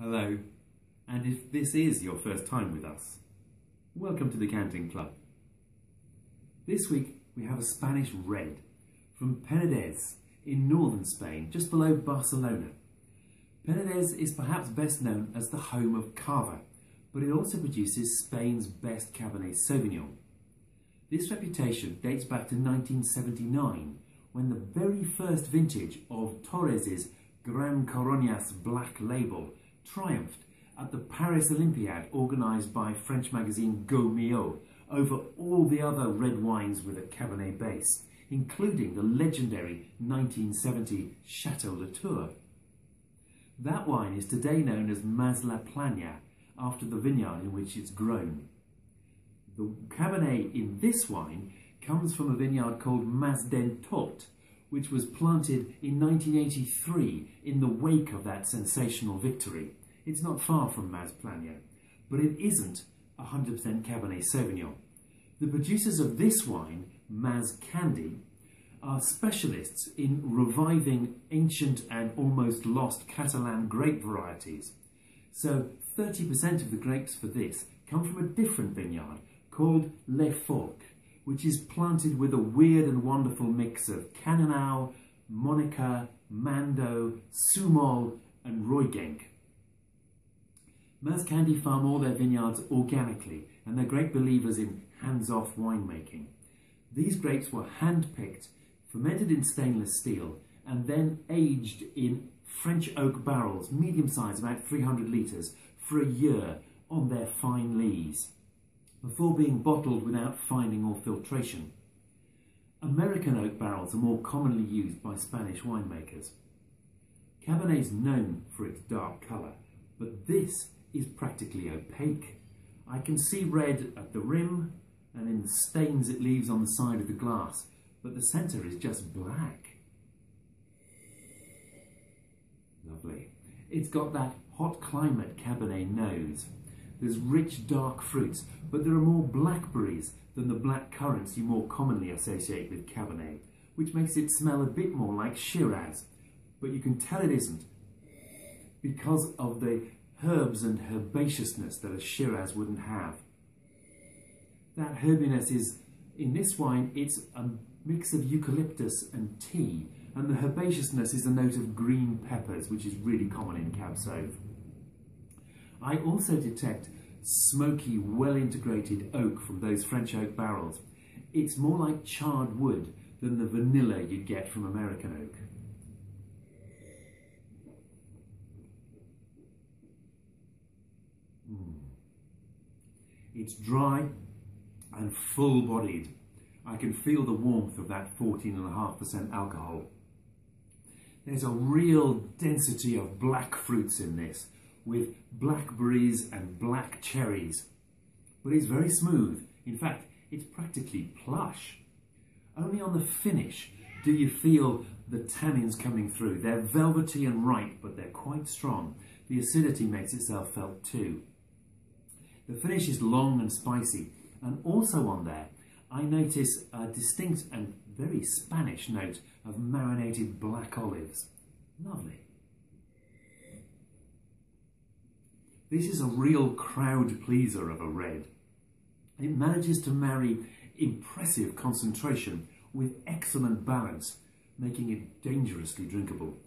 Hello, and if this is your first time with us, welcome to Decanting Club. This week we have a Spanish red from Penedès in northern Spain, just below Barcelona. Penedès is perhaps best known as the home of Cava, but it also produces Spain's best Cabernet Sauvignon. This reputation dates back to 1979, when the very first vintage of Torres's Gran Coronas Black Label triumphed at the Paris Olympiad organised by French magazine Gault over all the other red wines with a Cabernet base, including the legendary 1970 Chateau Latour. That wine is today known as Mas La Plana, after the vineyard in which it's grown. The Cabernet in this wine comes from a vineyard called Mas Tot, which was planted in 1983 in the wake of that sensational victory. It's not far from Mas Plana, but it isn't 100% Cabernet Sauvignon. The producers of this wine, Mas Candi, are specialists in reviving ancient and almost lost Catalan grape varieties. So 30% of the grapes for this come from a different vineyard called Les Forques, which is planted with a weird and wonderful mix of Cannonau, Monica, Mando, Sumoll and Roygenk. Mas Candi farm all their vineyards organically and they're great believers in hands-off winemaking. These grapes were hand-picked, fermented in stainless steel and then aged in French oak barrels, medium size, about 300 litres, for a year on their fine lees before being bottled without fining or filtration. American oak barrels are more commonly used by Spanish winemakers. Cabernet is known for its dark colour, but this is practically opaque. I can see red at the rim and in the stains it leaves on the side of the glass, but the centre is just black. Lovely. It's got that hot climate Cabernet nose. There's rich dark fruits, but there are more blackberries than the black currants you more commonly associate with Cabernet, which makes it smell a bit more like Shiraz. But you can tell it isn't because of the herbs and herbaceousness that a Shiraz wouldn't have. That herbiness is, in this wine, it's a mix of eucalyptus and tea, and the herbaceousness is a note of green peppers, which is really common in Cab Sauv. I also detect smoky, well-integrated oak from those French oak barrels. It's more like charred wood than the vanilla you'd get from American oak. It's dry and full-bodied. I can feel the warmth of that 14.5% alcohol. There's a real density of black fruits in this, with blackberries and black cherries. But it's very smooth. In fact, it's practically plush. Only on the finish do you feel the tannins coming through. They're velvety and ripe, but they're quite strong. The acidity makes itself felt too. The finish is long and spicy, and also on there, I notice a distinct and very Spanish note of marinated black olives. Lovely. This is a real crowd pleaser of a red. It manages to marry impressive concentration with excellent balance, making it dangerously drinkable.